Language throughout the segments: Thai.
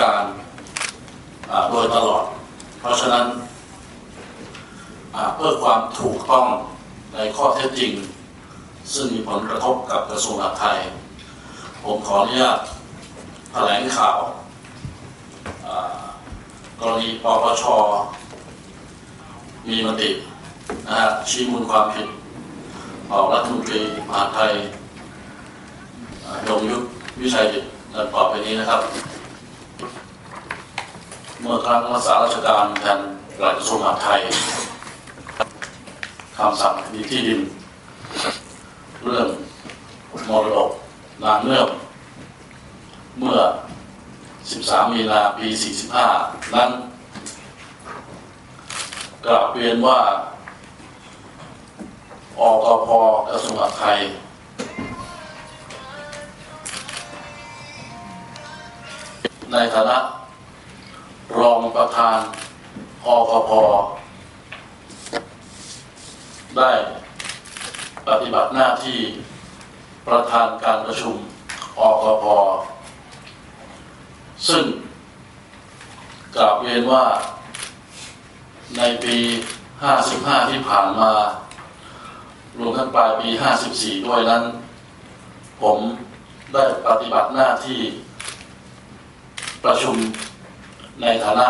การโดยตลอด เพราะฉะนั้นเพื่อความถูกต้องในข้อเท็จจริง ซึ่งมีผลกระทบกับกระทรวงมหาดไทย ผมขออนุญาตแถลงข่าวกรณีปปช มีมตินะฮะชี้มูลความผิดต่อรัฐมนตรีมหาดไทยยงยุทธวิชัยดิตต่อไปนี้นะครับ เมื่อครั้งรักษาราชการแทนปลักระทรวงมหาดไทยคำสั่งคดีที่ดิน เรื่องมรดกนางเงื่อมเมื่อ 13 มีนาปี 45 นั้นกราบเรียนว่าอกพกระทรวงมหาดไทย ในฐานะ ประธานอกพได้ปฏิบัติหน้าที่ประธานการประชุมอกพซึ่งกราบเรียนว่าในปี 55 ที่ผ่านมารวมทั้งปลายปี 54 ด้วยนั้น ผมได้ปฏิบัติหน้าที่ประชุม ในฐานะ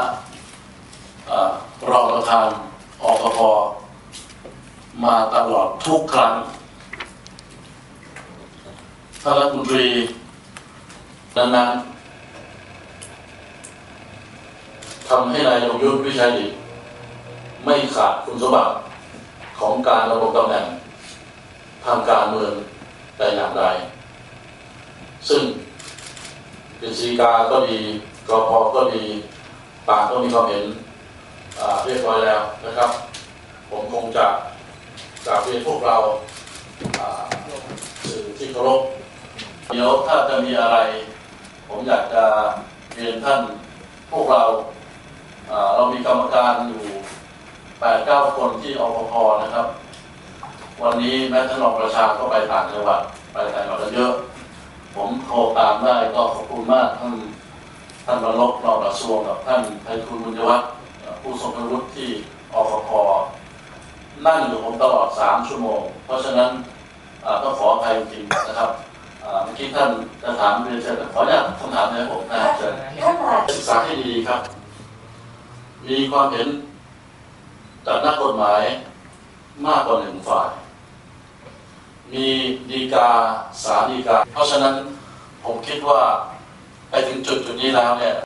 อ่อรองประธานอกพมาตลอดทุกครั้งท่านรัฐมนตรีดังนั้นทำให้นายยงยุทธวิชัยดิไม่ขาดคุณสมบัติของการดำรงตำแหน่งทางการเมืองแต่อย่างใด ซึ่งกฤษฎีกาก็ดีกพก็ดี ต่างก็มีความเห็นเรียบร้อยแล้วนะครับ ผมคงจะกราบเรียนพวกเราสื่อที่เคารพเดี๋ยวถ้าจะมีอะไร ผมอยากจะเรียนท่านพวกเราเรามีกรรมการอยู่แปดเก้าคนที่อปพนะครับ วันนี้แม้ท่านรองประชาก็ไปต่างจังหวัดไปต่างจังหวัดเยอะ ผมโทรตามได้ก็ขอบคุณมากท่าน ท่านบรรลบรองกระทรวงกับท่านไพฑูรย์บุญยวัฒน์เอ่อผู้ทรงคุณวุฒิที่อคพนั่งอยู่ผมตลอดสามชั่วโมง เพราะฉะนั้นอ่าต้องขออภัยจริงๆนะครับอ่าเมื่อกี้ท่านจะถามเรียนเชิญแต่ขออนุญาตคำถามนะครับผมนะเชิญท่านประหลัดศึกษาให้ดีครับ มีความเห็นจากนักกฎหมายมากกว่าหนึ่งฝ่าย มีดีกาสาดีกา เพราะฉะนั้นผมคิดว่า ไปถึงจุดจุดนี้แล้วเนี่ย